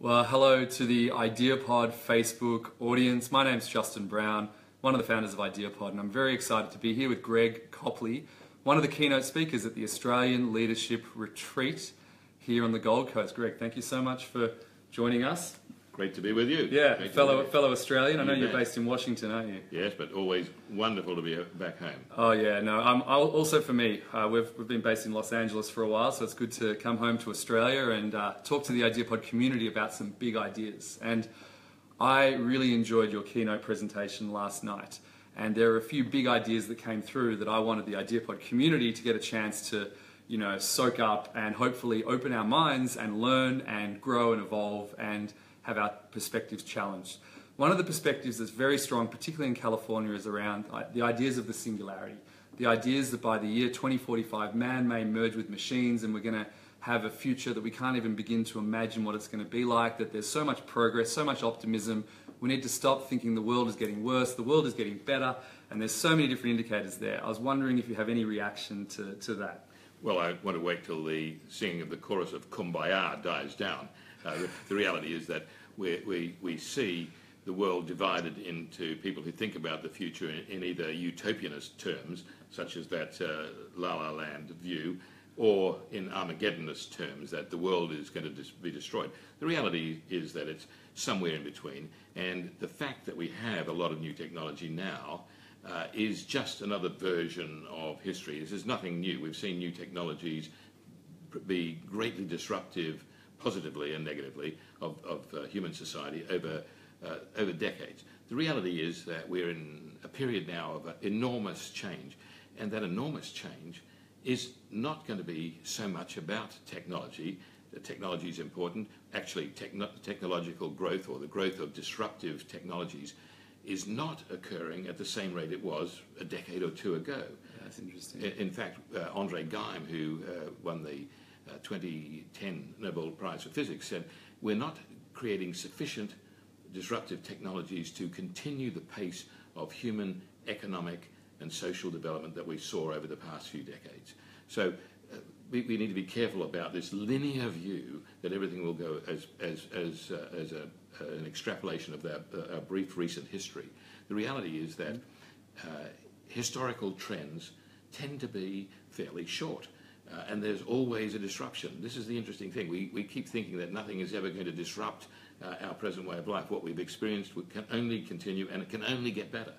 Well, hello to the IdeaPod Facebook audience. My name's Justin Brown, one of the founders of IdeaPod, and I'm very excited to be here with Greg Copley, one of the keynote speakers at the Australian Leadership Retreat here on the Gold Coast. Greg, thank you so much for joining us. Great to be with you. Yeah, Great fellow fellow Australian. I know You you're based in Washington, aren't you? Yes, but always wonderful to be back home. Oh yeah, no. Um, I'll, also for me, uh, we've we've been based in Los Angeles for a while, so it's good to come home to Australia and uh, talk to the IdeaPod community about some big ideas. And I really enjoyed your keynote presentation last night. And there are a few big ideas that came through that I wanted the IdeaPod community to get a chance to, you know, soak up and hopefully open our minds and learn and grow and evolve and have our perspectives challenged. One of the perspectives that's very strong, particularly in California, is around uh, the ideas of the singularity. The ideas that by the year 2045, man may merge with machines and we're going to have a future that we can't even begin to imagine what it's going to be like, that there's so much progress, so much optimism. We need to stop thinking the world is getting worse, the world is getting better, and there's so many different indicators there. I was wondering if you have any reaction to, to that. Well, I want to wait till the singing of the chorus of Kumbaya dies down. Uh, the, the reality is that we, we, we see the world divided into people who think about the future in, in either utopianist terms, such as that uh, La La Land view, or in Armageddonist terms, that the world is going to be destroyed. The reality is that it's somewhere in between, and the fact that we have a lot of new technology now uh, is just another version of history. This is nothing new. We've seen new technologies be greatly disruptive, positively and negatively, of, of uh, human society over, uh, over decades. The reality is that we're in a period now of uh, enormous change, and that enormous change is not going to be so much about technology. The technology is important. Actually, techno- technological growth or the growth of disruptive technologies is not occurring at the same rate it was a decade or two ago. Yeah, that's interesting. In in fact, uh, Andre Geim, who uh, won the 2010 Nobel Prize for Physics, said, We're not creating sufficient disruptive technologies to continue the pace of human economic and social development that we saw over the past few decades. So uh, we, we need to be careful about this linear view that everything will go as, as, as, uh, as a, uh, an extrapolation of that, uh, our brief recent history. The reality is that uh, historical trends tend to be fairly short. Uh, and there's always a disruption. This is the interesting thing. We, we keep thinking that nothing is ever going to disrupt uh, our present way of life. What we've experienced we can only continue and it can only get better.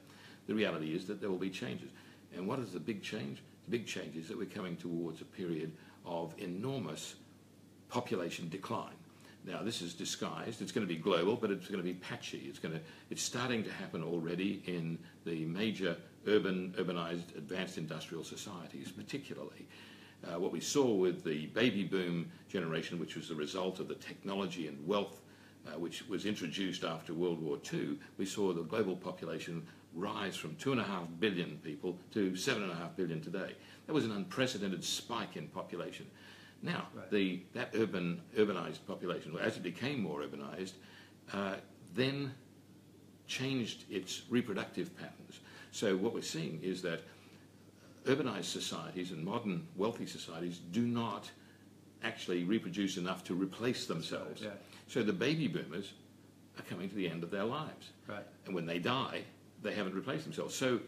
The reality is that there will be changes. And what is the big change? The big change is that we're coming towards a period of enormous population decline. Now, this is disguised. It's going to be global, but it's going to be patchy. It's going to. It's starting to happen already in the major urban, urbanized, advanced industrial societies, particularly. Uh, what we saw with the baby boom generation, which was the result of the technology and wealth uh, which was introduced after World War II, we saw the global population rise from 2.5 billion people to 7.5 billion today. That was an unprecedented spike in population. Now, Right. the, that urban, urbanized population, as it became more urbanized, uh, then changed its reproductive patterns. So what we're seeing is that urbanized societies and modern wealthy societies do not actually reproduce enough to replace themselves. Yeah. So the baby boomers are coming to the end of their lives. Right. And when they die, they haven't replaced themselves. So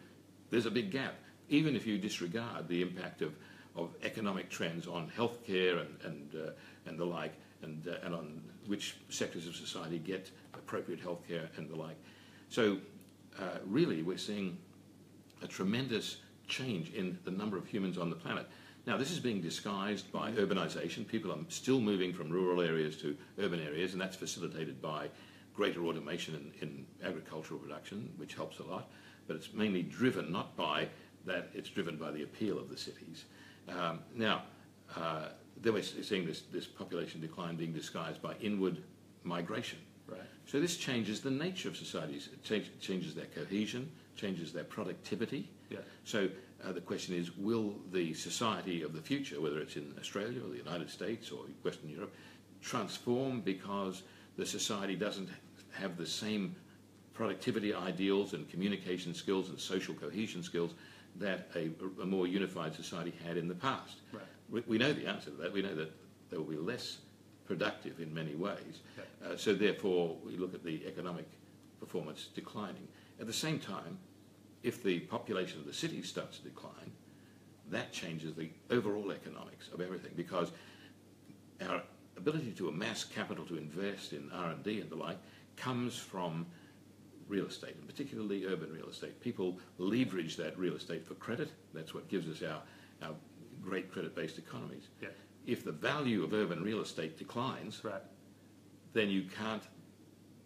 there's a big gap. Even if you disregard the impact of, of economic trends on healthcare and, and, uh, and the like, and, uh, and on which sectors of society get appropriate healthcare and the like. So uh, really, we're seeing a tremendous change in the number of humans on the planet. Now, this is being disguised by urbanization. People are still moving from rural areas to urban areas, and that's facilitated by greater automation in, in agricultural production, which helps a lot. But it's mainly driven not by that, it's driven by the appeal of the cities. Um, now, uh, then we're seeing this, this population decline being disguised by inward migration. Right. So this changes the nature of societies. It change, changes their cohesion, changes their productivity. Yeah. So uh, the question is, will the society of the future, whether it's in Australia or the United States or Western Europe, transform because the society doesn't have the same productivity ideals and communication skills and social cohesion skills that a, a more unified society had in the past? Right. We, we know the answer to that. We know that there will be less productive in many ways. Yeah. Uh, so therefore, we look at the economic performance declining. At the same time, if the population of the city starts to decline, that changes the overall economics of everything because our ability to amass capital to invest in R&D and the like comes from real estate, and particularly urban real estate. People leverage that real estate for credit. That's what gives us our, our great credit-based economies. Yeah. If the value of urban real estate declines, Right. then you can't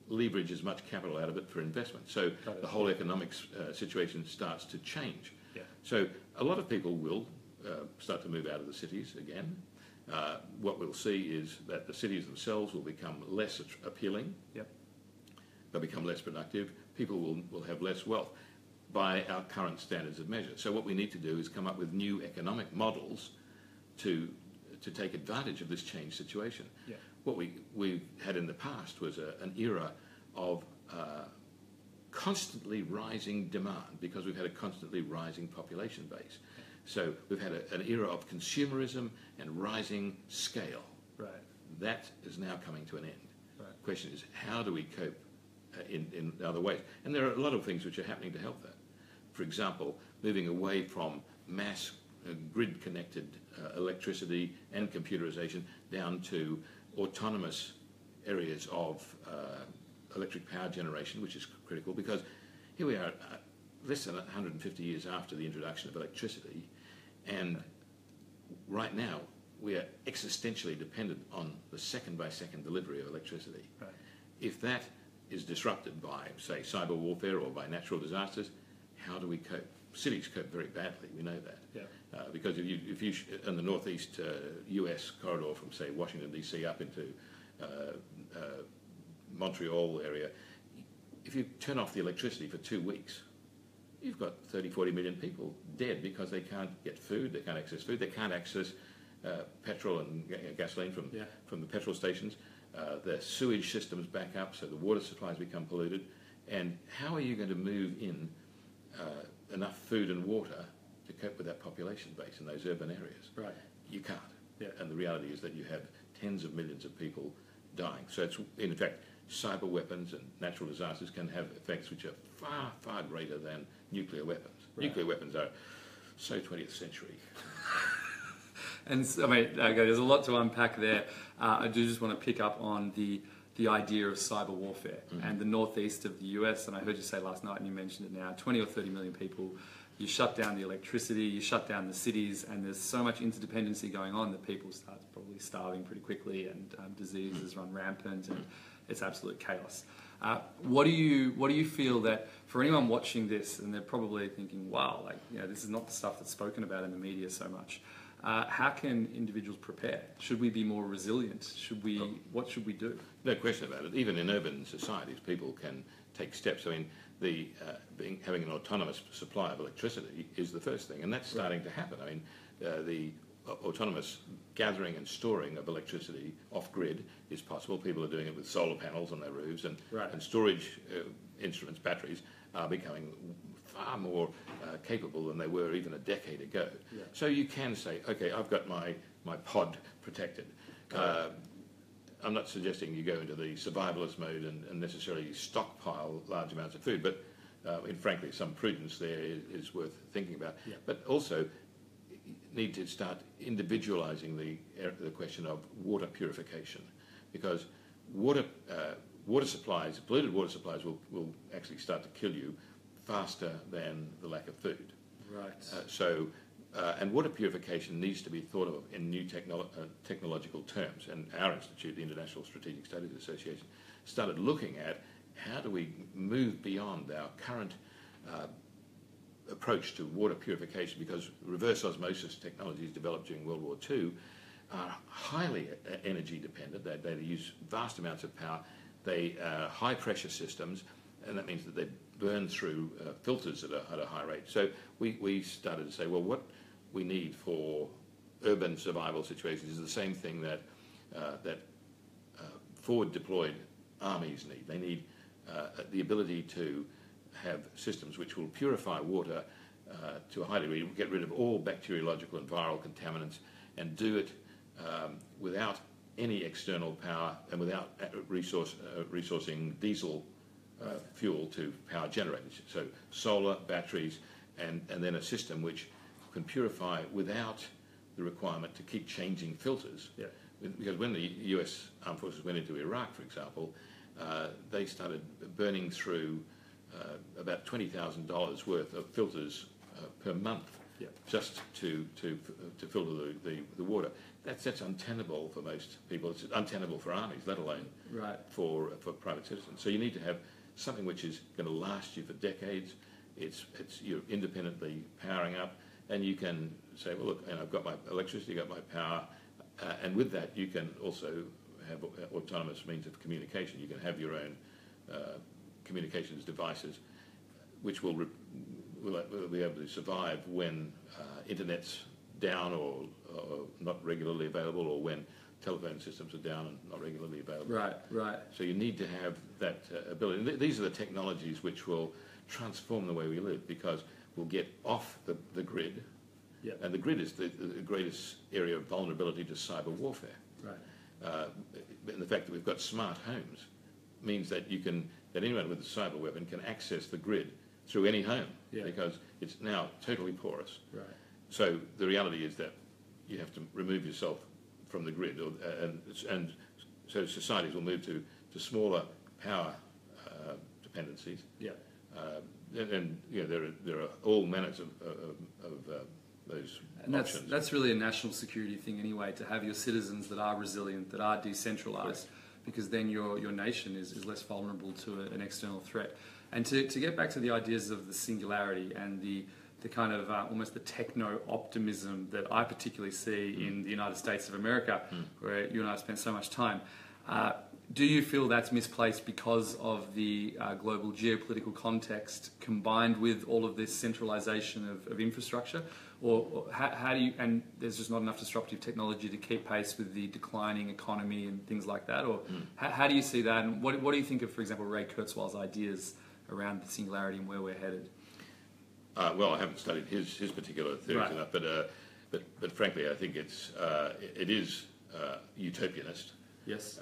leverage as much capital out of it for investment. So the whole economics uh, situation starts to change. Yeah. So a lot of people will uh, start to move out of the cities again. Uh, what we'll see is that the cities themselves will become less appealing. Yep. They'll become less productive. People will, will have less wealth by our current standards of measure. So what we need to do is come up with new economic models to, to take advantage of this changed situation. Yeah. What we, we had in the past was a, an era of uh, constantly rising demand because we've had a constantly rising population base. So we've had a, an era of consumerism and rising scale. Right. That is now coming to an end. Right. The question is, how do we cope uh, in, in other ways? And there are a lot of things which are happening to help that. For example, moving away from mass uh, grid-connected uh, electricity and computerization down to autonomous areas of uh, electric power generation, which is critical because here we are, uh, less than 150 years after the introduction of electricity, and right now we are existentially dependent on the second by second delivery of electricity. Right. If that is disrupted by, say, cyber warfare or by natural disasters, how do we cope? Cities cope very badly, we know that. Yeah. Uh, because if you, if you sh- in the northeast uh, US corridor from, say, Washington DC up into uh, uh, Montreal area, if you turn off the electricity for two weeks, you've got 30, 40 million people dead because they can't get food, they can't access food, they can't access uh, petrol and ga- gasoline from, Yeah. from the petrol stations. Uh, the sewage systems back up, so the water supplies become polluted. And how are you going to move in uh, enough food and water cope with that population base in those urban areas? Right. You can't. Yeah. And the reality is that you have tens of millions of people dying. So it's, in fact, cyber weapons and natural disasters can have effects which are far, far greater than nuclear weapons. Right. Nuclear weapons are so 20th century. And I mean, okay, there's a lot to unpack there. Uh, I do just want to pick up on the the idea of cyber warfare and the northeast of the US. And I heard you say last night, and you mentioned it now: 20 or 30 million people. You shut down the electricity, you shut down the cities, and there's so much interdependency going on that people start probably starving pretty quickly, and um, diseases run rampant, and it's absolute chaos. Uh, what do you what do you feel that for anyone watching this, and they're probably thinking, "Wow, like you know, this is not the stuff that's spoken about in the media so much." Uh, how can individuals prepare? Should we be more resilient? Should we? What should we do? No question about it. Even in urban societies, people can take steps. I mean, the uh, being, having an autonomous supply of electricity is the first thing, and that's starting to happen. I mean, uh, the autonomous gathering and storing of electricity off grid is possible. People are doing it with solar panels on their roofs, and, Right. and storage uh, instruments, batteries, are becoming far more uh, capable than they were even a decade ago. Yeah. So you can say, okay, I've got my, my pod protected. Uh, I'm not suggesting you go into the survivalist mode and, and necessarily stockpile large amounts of food, but uh, and frankly, some prudence there is, is worth thinking about. Yeah. But also, need to start individualising the the question of water purification, because water uh, water supplies, polluted water supplies, will, will actually start to kill you faster than the lack of food. Right. Uh, so, uh, and water purification needs to be thought of in new technolo- uh, technological terms. And our institute, the International Strategic Studies Association, started looking at how do we move beyond our current uh, approach to water purification because reverse osmosis technologies developed during World War II are highly uh, energy dependent. They, they use vast amounts of power. They are high pressure systems, and that means that they burn through uh, filters at a, at a high rate. So we, we started to say, well, what we need for urban survival situations is the same thing that, uh, that uh, forward deployed armies need. They need uh, the ability to have systems which will purify water uh, to a high degree, get rid of all bacteriological and viral contaminants, and do it um, without any external power and without uh, resource, uh, resourcing diesel uh, fuel to power generators. So solar, batteries, and, and then a system which can purify without the requirement to keep changing filters. Yeah. Because when the US Armed Forces went into Iraq, for example, uh, they started burning through uh, about $20,000 worth of filters uh, per month Yeah. just to, to, to filter the, the, the water. That's, that's untenable for most people. It's untenable for armies, let alone Right. for, for private citizens. So you need to have something which is going to last you for decades. It's, it's you're independently powering up, and you can say, well, look, and I've got my electricity, I've got my power, uh, and with that you can also have autonomous means of communication. You can have your own uh, communications devices, which will, will, will be able to survive when uh, internet's down or, or not regularly available, or when telephone systems are down and not regularly available. Right, right. So you need to have that uh, ability. Th- these are the technologies which will transform the way we live because we'll get off the, the grid. Yeah. And the grid is the, the greatest area of vulnerability to cyber warfare. Right. Uh, and the fact that we've got smart homes means that you can, that anyone with a cyber weapon can access the grid through any home Yeah. because it's now totally porous. Right. So the reality is that you have to remove yourself from the grid, or, and, and so societies will move to, to smaller power uh, dependencies. Yeah. Uh, and, and you know, there, are, there are all manners of, of, of uh, those And that's, options. that's really a national security thing anyway, to have your citizens that are resilient, that are decentralised, because then your, your nation is, is less vulnerable to a, an external threat. And to, to get back to the ideas of the singularity and the, the kind of uh, almost the techno optimism that I particularly see in the United States of America, where you and I spent so much time. Uh, do you feel that's misplaced because of the uh, global geopolitical context combined with all of this centralization of, of infrastructure? Or, or how, how do you, and there's just not enough disruptive technology to keep pace with the declining economy and things like that? Or how, how do you see that? And what, what do you think of, for example, Ray Kurzweil's ideas around the singularity and where we're headed? Uh, well, I haven't studied his, his particular theories Right. enough, but, uh, but, but frankly, I think it's, uh, it it is uh, utopianist. Yes.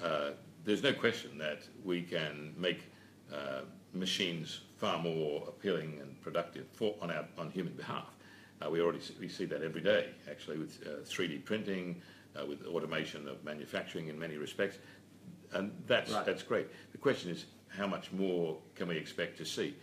There's no question that we can make uh, machines far more appealing and productive for, on, our, on human behalf. Uh, we already see, we see that every day, actually, with uh, 3D printing, uh, with automation of manufacturing in many respects, and that's, Right. that's great. The question is, how much more can we expect to see?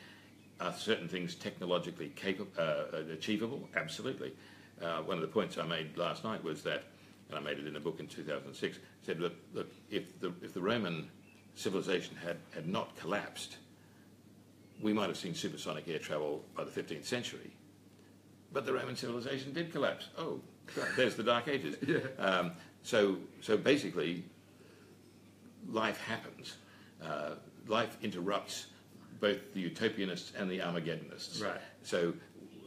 Are certain things technologically capable, uh, achievable? Absolutely. Uh, one of the points I made last night was that, and I made it in a book in 2006, said, look, look if, the, if the Roman civilization had, had not collapsed, we might have seen supersonic air travel by the 15th century. But the Roman civilization did collapse. Oh, there's the Dark Ages. um, so, so basically, life happens. Uh, life interrupts both the utopianists and the Armageddonists. Right. So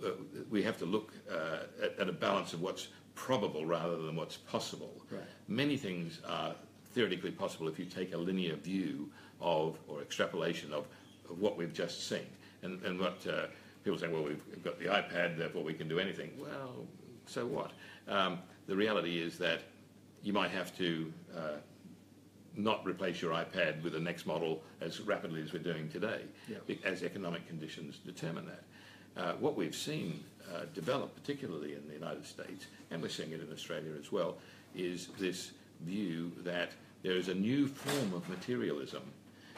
uh, we have to look uh, at, at a balance of what's probable rather than what's possible. Right. Many things are theoretically possible if you take a linear view of or extrapolation of, of what we've just seen. And, and what uh, people say, well, we've got the iPad, therefore we can do anything. Well, so what? Um, the reality is that you might have to uh, not replace your iPad with the next model as rapidly as we're doing today, Yeah. as economic conditions determine that. Uh, what we've seen uh, develop, particularly in the United States, and we're seeing it in Australia as well, is this view that there is a new form of materialism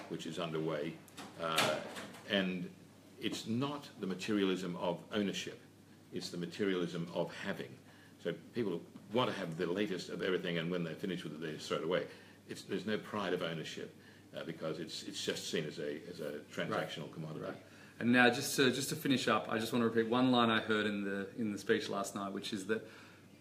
which is underway, uh, and it's not the materialism of ownership, it's the materialism of having. So people want to have the latest of everything, and when they're finished with it, they just throw it away. It's, there's no pride of ownership uh, because it's, it's just seen as a, as a transactional commodity. Right. And now, just to just to finish up, I just want to repeat one line I heard in the in the speech last night, which is that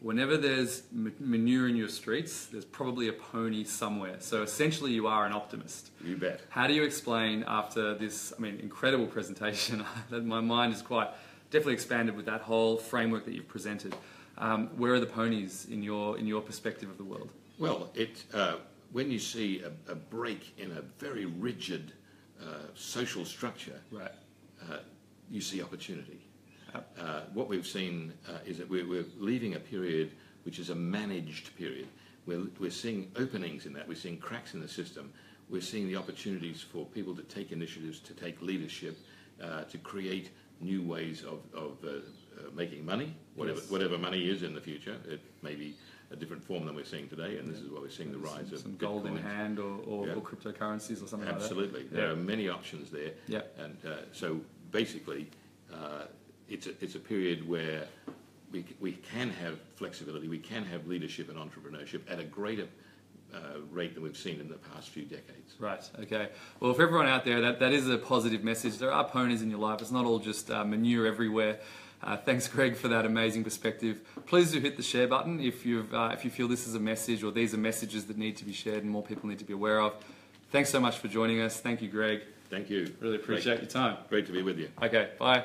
whenever there's m- manure in your streets, there's probably a pony somewhere. So essentially, you are an optimist. You bet. How do you explain after this? I mean, incredible presentation. that my mind is quite definitely expanded with that whole framework that you've presented. Um, where are the ponies in your in your perspective of the world? Well, it, uh, when you see a, a break in a very rigid uh, social structure, Right. You see opportunity. Uh, what we've seen uh, is that we're, we're leaving a period which is a managed period. we're, we're seeing openings in that, we're seeing cracks in the system, we're seeing the opportunities for people to take initiatives, to take leadership, uh, to create new ways of, of uh, uh, making money, whatever, Yes. whatever money is in the future. It may be a different form than we're seeing today, and this is why we're seeing the rise some, of some gold in hand or, or, Yeah. or cryptocurrencies or something Absolutely. like that. Absolutely. There Yeah. are many options there. Yeah. And uh, so basically, uh, it's, a, it's a period where we, we can have flexibility, we can have leadership and entrepreneurship at a greater uh, rate than we've seen in the past few decades. Right. Okay. Well, for everyone out there, that, that is a positive message. There are ponies in your life. It's not all just uh, manure everywhere. Uh, thanks, Greg, for that amazing perspective. Please do hit the share button if you've uh, if you feel this is a message or these are messages that need to be shared and more people need to be aware of. Thanks so much for joining us. Thank you, Greg. Thank you. Really appreciate your time. Great, great to be with you. Okay. Bye.